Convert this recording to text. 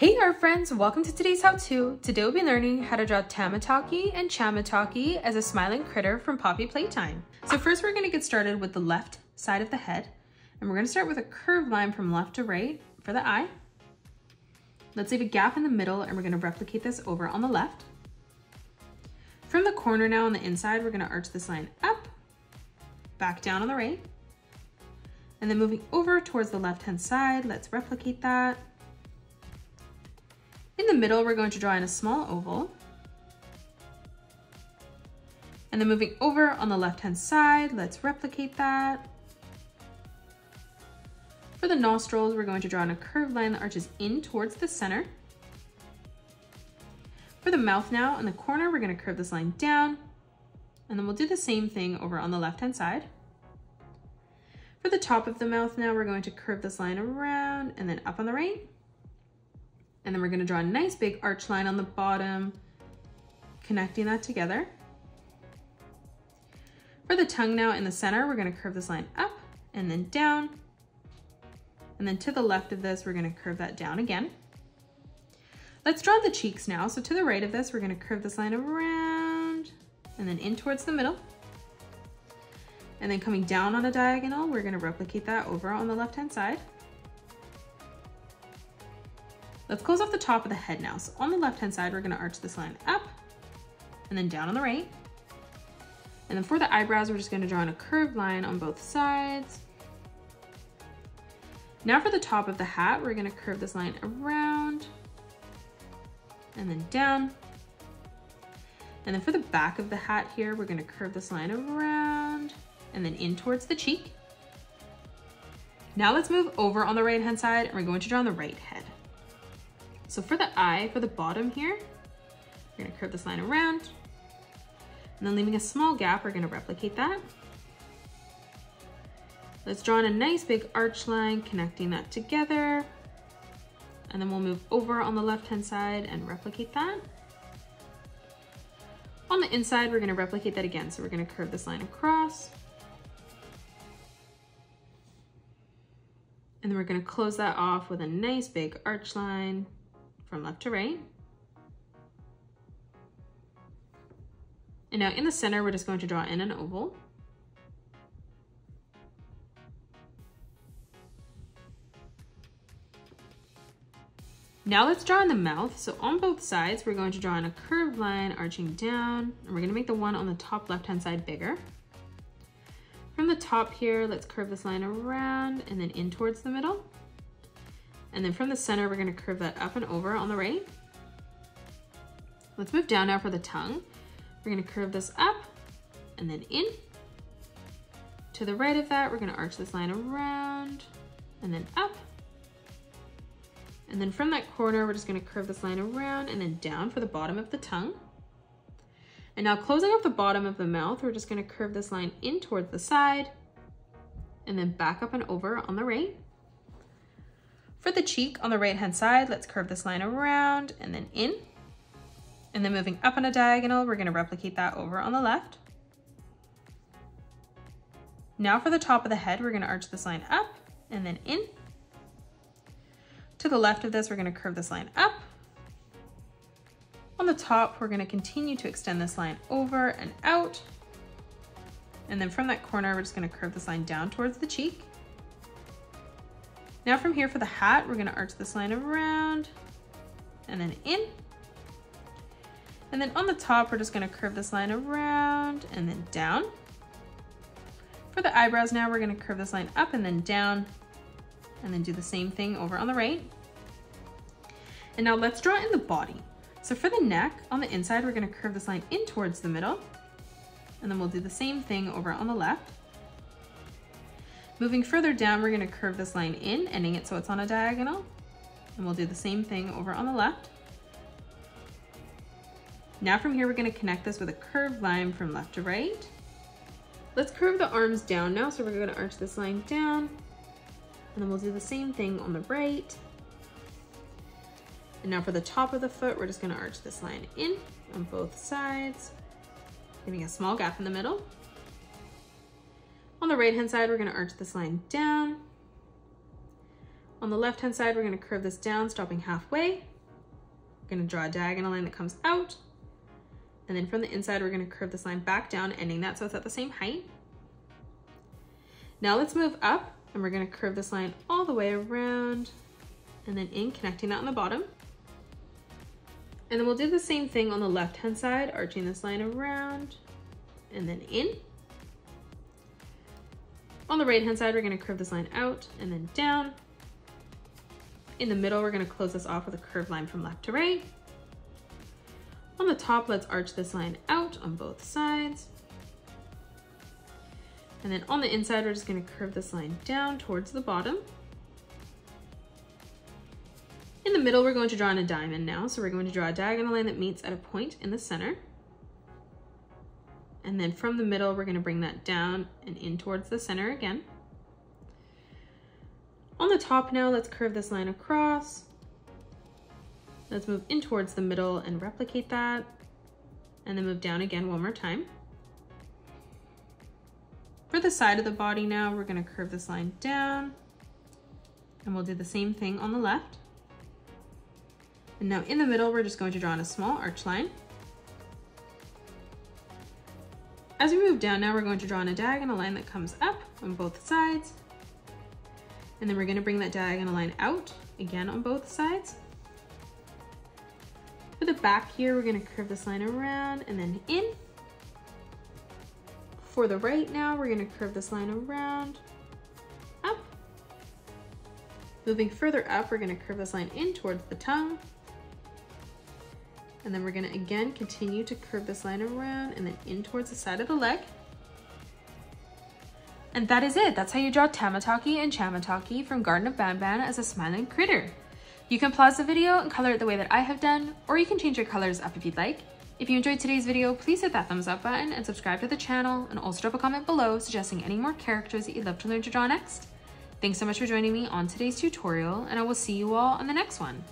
Hey art friends, welcome to today's how-to. Today we'll be learning how to draw Tamataki and Chamataki as a smiling critter from Poppy Playtime. So first we're gonna get started with the left side of the head. And we're gonna start with a curved line from left to right for the eye. Let's leave a gap in the middle and we're gonna replicate this over on the left. From the corner now on the inside, we're gonna arch this line up, back down on the right. And then moving over towards the left-hand side, let's replicate that in the middle, we're going to draw in a small oval. And then moving over on the left-hand side, let's replicate that. For the nostrils, we're going to draw in a curved line that arches in towards the center. For the mouth now, in the corner, we're gonna curve this line down, and then we'll do the same thing over on the left-hand side. For the top of the mouth now, we're going to curve this line around and then up on the right. And then we're gonna draw a nice big arch line on the bottom, connecting that together. For the tongue now in the center, we're gonna curve this line up and then down. And then to the left of this, we're gonna curve that down again. Let's draw the cheeks now. So to the right of this, we're gonna curve this line around and then in towards the middle. And then coming down on a diagonal, we're gonna replicate that over on the left-hand side. Let's close off the top of the head now. So on the left-hand side, we're gonna arch this line up and then down on the right. And then for the eyebrows, we're just gonna draw in a curved line on both sides. Now for the top of the hat, we're gonna curve this line around and then down. And then for the back of the hat here, we're gonna curve this line around and then in towards the cheek. Now let's move over on the right hand side and we're going to draw on the right head. So for the eye, for the bottom here, we're gonna curve this line around and then leaving a small gap, we're gonna replicate that. Let's draw in a nice big arch line connecting that together. And then we'll move over on the left-hand side and replicate that. On the inside, we're gonna replicate that again. So we're gonna curve this line across. And then we're gonna close that off with a nice big arch line from left to right. And now in the center, we're just going to draw in an oval. Now let's draw in the mouth. So on both sides, we're going to draw in a curved line arching down, and we're gonna make the one on the top left-hand side bigger. From the top here, let's curve this line around and then in towards the middle. And then from the center, we're gonna curve that up and over on the right. Let's move down now for the tongue. We're gonna curve this up and then in. To the right of that, we're gonna arch this line around and then up. And then from that corner, we're just gonna curve this line around and then down for the bottom of the tongue. And now closing off the bottom of the mouth, we're just gonna curve this line in towards the side and then back up and over on the right. For the cheek on the right hand side, let's curve this line around and then in. And then moving up on a diagonal, we're gonna replicate that over on the left. Now for the top of the head, we're gonna arch this line up and then in. To the left of this, we're gonna curve this line up. On the top, we're gonna continue to extend this line over and out. And then from that corner, we're just gonna curve this line down towards the cheek. Now from here for the hat, we're gonna arch this line around and then in. And then on the top, we're just gonna curve this line around and then down. For the eyebrows now, we're gonna curve this line up and then down and then do the same thing over on the right. And now let's draw in the body. So for the neck, on the inside, we're gonna curve this line in towards the middle and then we'll do the same thing over on the left. Moving further down, we're gonna curve this line in, ending it so it's on a diagonal. And we'll do the same thing over on the left. Now from here, we're gonna connect this with a curved line from left to right. Let's curve the arms down now. So we're gonna arch this line down and then we'll do the same thing on the right. And now for the top of the foot, we're just gonna arch this line in on both sides, leaving a small gap in the middle. On the right hand side, we're gonna arch this line down. On the left-hand side, we're gonna curve this down, stopping halfway. We're gonna draw a diagonal line that comes out. And then from the inside, we're gonna curve this line back down, ending that so it's at the same height. Now let's move up and we're gonna curve this line all the way around and then in, connecting that on the bottom. And then we'll do the same thing on the left-hand side, arching this line around and then in. On the right-hand side, we're gonna curve this line out and then down. In the middle, we're gonna close this off with a curved line from left to right. On the top, let's arch this line out on both sides. And then on the inside, we're just gonna curve this line down towards the bottom. In the middle, we're going to draw in a diamond now. So we're going to draw a diagonal line that meets at a point in the center. And then from the middle, we're gonna bring that down and in towards the center again. On the top now, let's curve this line across. Let's move in towards the middle and replicate that. And then move down again one more time. For the side of the body now, we're gonna curve this line down and we'll do the same thing on the left. And now in the middle, we're just going to draw in a small arch line. As we move down now, we're going to draw in a diagonal line that comes up on both sides. And then we're gonna bring that diagonal line out again on both sides. For the back here, we're gonna curve this line around and then in. For the right now, we're gonna curve this line around, up. Moving further up, we're gonna curve this line in towards the tongue. And then we're gonna again continue to curve this line around and then in towards the side of the leg. And that is it. That's how you draw Tamataki and Chamataki from Garten of Banban as a smiling critter. You can pause the video and color it the way that I have done, or you can change your colors up if you'd like. If you enjoyed today's video, please hit that thumbs up button and subscribe to the channel, and also drop a comment below suggesting any more characters that you'd love to learn to draw next. Thanks so much for joining me on today's tutorial, and I will see you all on the next one.